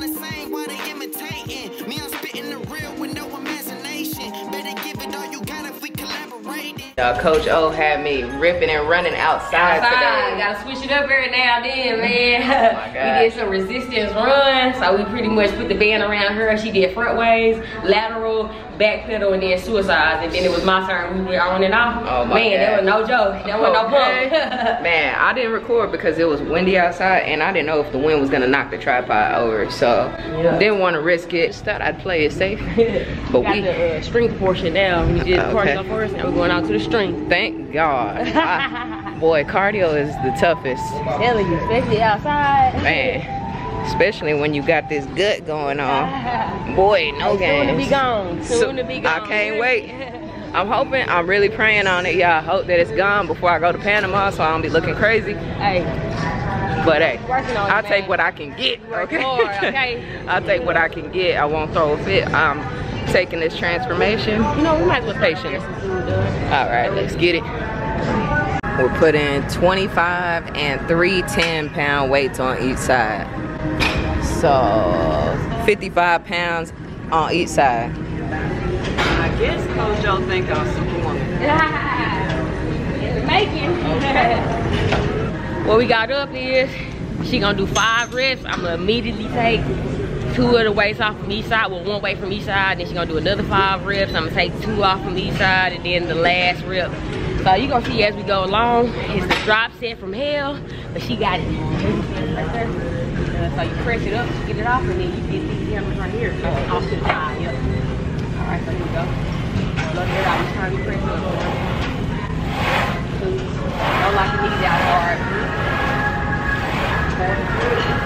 the same, why they imitating? Uh, Coach O had me ripping and running outside, Outside, today. gotta switch it up every now and then, man. Oh my we did some resistance runs, so we pretty much put the band around her. She did front ways, lateral, back pedal, and then suicides. And then it was my turn. We were on and off. Oh my man, that was no joke. That was no pump. Man, I didn't record because it was windy outside and I didn't know if the wind was gonna knock the tripod over. So Yeah. didn't want to risk it. Just thought I'd play it safe. But Got we the uh, string portion down. We did Okay. cardio first, now we're going out to the string. thank God. I- boy, cardio is the toughest. Telling you, especially outside. Man. Especially when you got this gut going on. Boy, no Soon to be gone. Soon So- to be gone. I can't wait. I'm hoping, I'm really praying on it, y'all. I hope that it's gone before I go to Panama so I don't be looking crazy. hey, But hey, on it, I'll take what I can get, okay? hard, okay? I'll take what I can get. I won't throw a fit. I'm taking this transformation. you know, we might as well Patient. Patient. some food done. All right, let's get it. We're putting 25 and three 10 pound weights on each side. So 55 pounds on each side. I guess Coach Joe think I'm Superwoman. In the making. what we got up is she gonna do five reps. I'm gonna immediately take two of the weights off from each side, well one weight from each side, then she gonna do another five reps. I'm gonna take two off from each side and then the last rep. So you gonna see as we go along, it's the drop set from hell, but she got it. Uh, so you press it up, get it off, and then you get these hammers right here. Off to the side, yep. All right, so here we go. Look it each time you press it. Don't lock your knees out hard. Four. Five.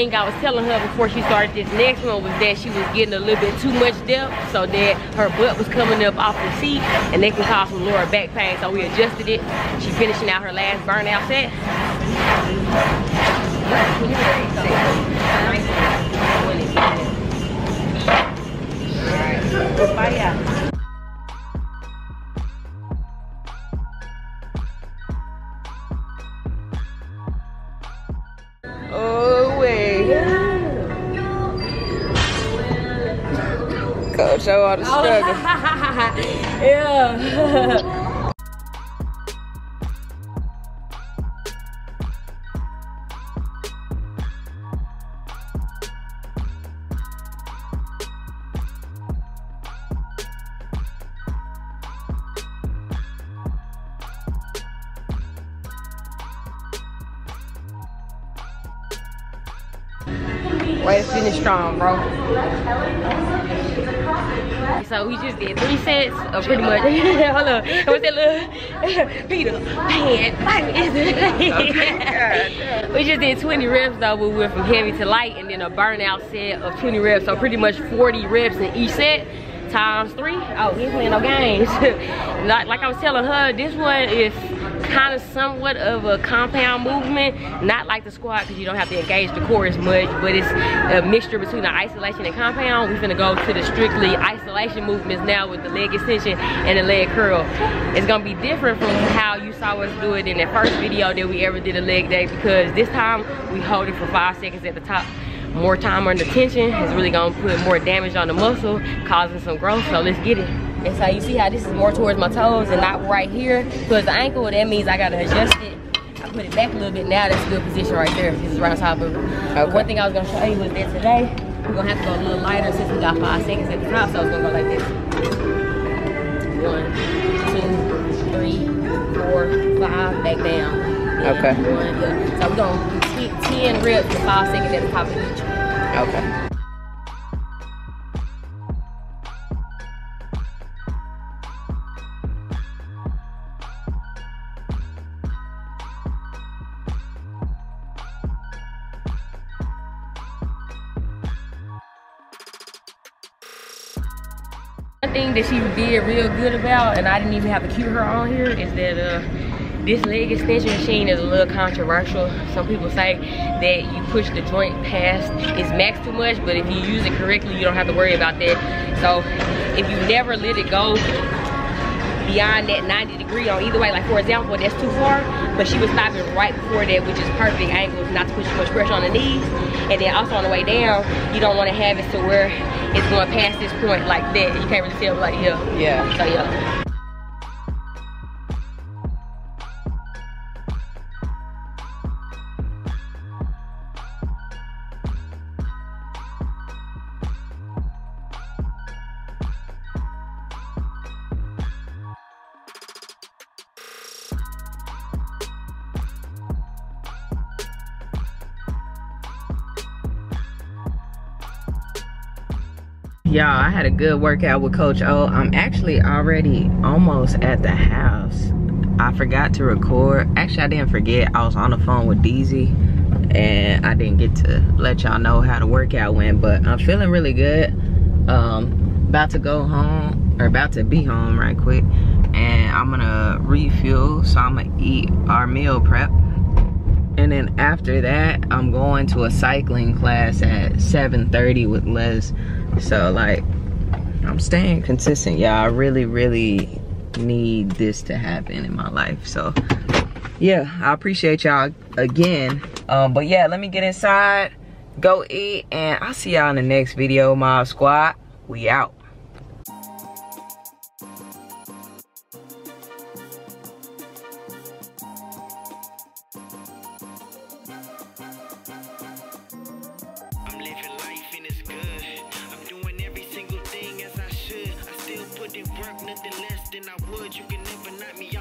thing I was telling her before she started this next one was that she was getting a little bit too much depth so that her butt was coming up off the seat and that can cause some lower back pain. So we adjusted it. She's finishing out her last burnout set. Coach, show all the struggle. yeah. Way to finish strong, bro. So we just did three sets of pretty much. Hold on. What's that little Peter Pan? we just did 20 reps though. We went from heavy to light, and then a burnout set of 20 reps. So pretty much 40 reps in each set times three. Oh, he ain't playing no games. like I was telling her, this one is kind of somewhat of a compound movement. Not like the squat because you don't have to engage the core as much, but it's a mixture between the isolation and compound. We're gonna go to the strictly isolation movements now with the leg extension and the leg curl. It's gonna be different from how you saw us do it in the first video that we ever did a leg day because this time we hold it for five seconds at the top more time under tension is really gonna put more damage on the muscle, causing some growth. So let's get it. And so you see how this is more towards my toes and not right here towards the ankle. That means I gotta adjust it. I put it back a little bit now. That's a good position right there. This is right on top of it. Okay. One thing I was gonna show you was that today we're gonna have to go a little lighter since we got five seconds at the top. So it's gonna go like this. One, two, three, four, five, back down. Okay. One, yeah. So we're gonna do 10 reps for five seconds at the top of each. Okay. One thing that she did real good about, and I didn't even have to cue her on here, is that uh, this leg extension machine is a little controversial. Some people say that you push the joint past its max too much, but if you use it correctly, you don't have to worry about that. So if you never let it go beyond that 90 degree on either way, like for example, that's too far, but she was stopping right before that, which is perfect angles, not to put too much pressure on the knees. And then also on the way down, you don't want to have it to where it's going past this point like that. You can't really tell like, yeah. Yeah. So yeah. Y'all, I had a good workout with Coach O. I'm actually already almost at the house. I forgot to record. Actually, I didn't forget. I was on the phone with Deezy and I didn't get to let y'all know how the workout went, but I'm feeling really good. Um, about to go home, or about to be home right quick. And I'm gonna refuel, so I'm gonna eat our meal prep. And then after that, I'm going to a cycling class at 7.30 with Lez. So like, I'm staying consistent, y'all. I really, really need this to happen in my life. So yeah, I appreciate y'all again. Um, but yeah, let me get inside, go eat, and I'll see y'all in the next video, Mob Squad. We out. Work, nothing less than I would. You can never knock me off.